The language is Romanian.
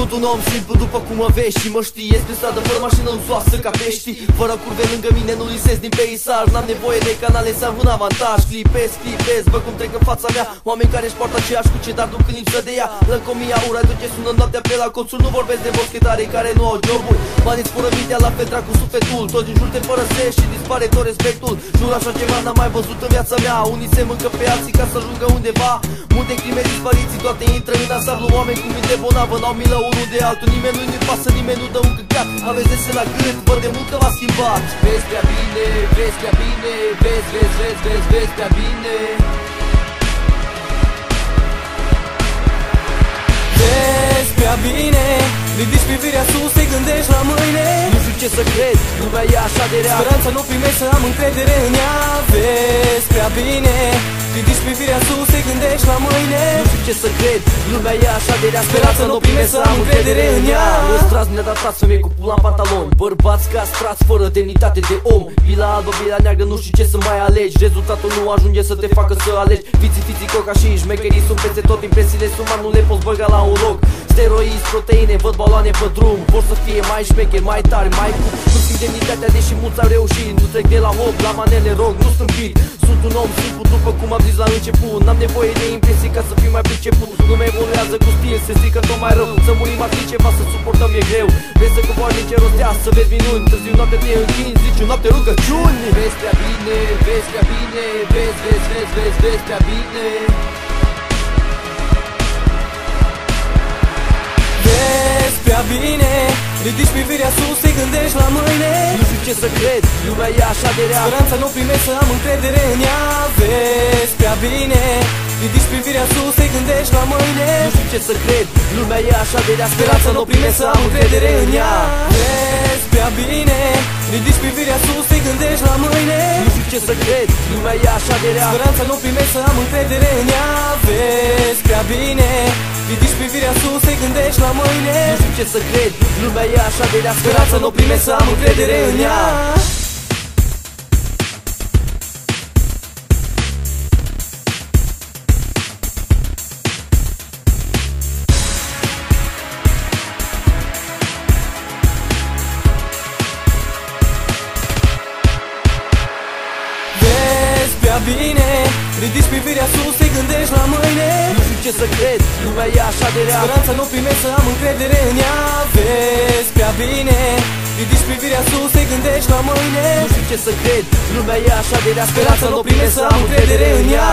Sunt un om simplu după cum mă vezi și mă știi Este stradă fără mașină uzoasă ca pești. Fără curve lângă mine nu lisez din peisaj N-am nevoie de canale să am un avantaj. Clipez, clipez, văd cum trec în fața mea. Oameni care își poartă aceeași cuce dar duc în lipsă de ea. Lăcomia, ura, tot ce sună noaptea pe la colțuri. Nu vorbesc de boschetare care nu au joburi. Banii spură mintea la petra cu sufletul. Toți din jur te părăsești și dispare tot respectul. Jur așa ceva n-am mai văzut în viața mea. Unii se mâncă pe alții ca să ajungă undeva. Multe crime dispariții, toate intră în asablu Oameni cu minte bonavă, n-au milă unul de altul Nimeni nu-i pasă, nimeni nu dă un căcat. Aveți dese la gând, văd de mult că v-a schimbat. Vezi prea bine, vezi prea bine Vezi, vezi, vezi, vezi, vezi prea bine. Vezi prea bine Ridici privirea sus, te gândești la mâine. Nu știu ce să cred, lumea e așa de rea. Speranța nu primești să am încredere în ea. Vezi prea bine Ridici privirea sus, te gândești la mâine Nu știu ce să cred, lumea e așa de rea Speranța nu primești să am încredere în ea. Răstras ne-a dat frați, femei cu pula în pantalon. Bărbați castrați fără demnitate de om. Bila albă, bila neagră, nu știu ce să mai alegi. Rezultatul nu ajunge să te facă să alegi. Fiții, fiții, coca și șmecherii sunt peste tot Impresiile sunt mari, nu le poți băga la un loc. Steroizi, proteine, văd baloane pe drum. Vor să fie mai șmecheri, mai tari, mai cu Nu simt demnitatea, deși mulți au reușit. Nu trec de la hop, la manele rog, nu sunt fit Sunt un om simplu, după cum am zis la început. N-am nevoie de impresii ca să fiu mai priceput. Lumea evoluează cu stil, se strică tot mai rău. Să murim ar fi ceva, să suportăm e greu. Vrei să coboare ce rostea, să vezi minuni. Târziu noapte te închinzi, zici o noapte rugăciuni. Vezi prea bine, vezi prea bine Vezi, vezi, vezi, vezi, vezi prea bine Vezi prea bine. Ridici privirea sus, te gândești la mâine. Nu știu ce să cred, lumea e așa de rea. Speranța nu primești să am încredere în ea. Vezi prea bine. Ridici privirea sus, te gândești la mâine. Nu știu ce să cred, lumea e așa de rea. Speranța nu primești să am încredere în ea. Vezi prea bine. Ridici privirea sus, te gândești la mâine. Nu știu ce să cred, lumea e așa de rea. Speranța nu primești să am încredere în ea. Vezi prea bine Ridici privirea sus, te gândești la mâine. Nu știu ce să cred, lumea e așa de rea Speranța nu primești să am încredere în ea. Vezi prea bine Ridici privirea sus, te gândești la mâine. Nu știu ce să cred, lumea e așa de rea. Speranța nu primești să am încredere în ea. Vezi prea bine. Ridici privirea sus, te gândești la mâine. Nu știu ce să cred, lumea e așa de rea. Speranța nu primești să am încredere în ea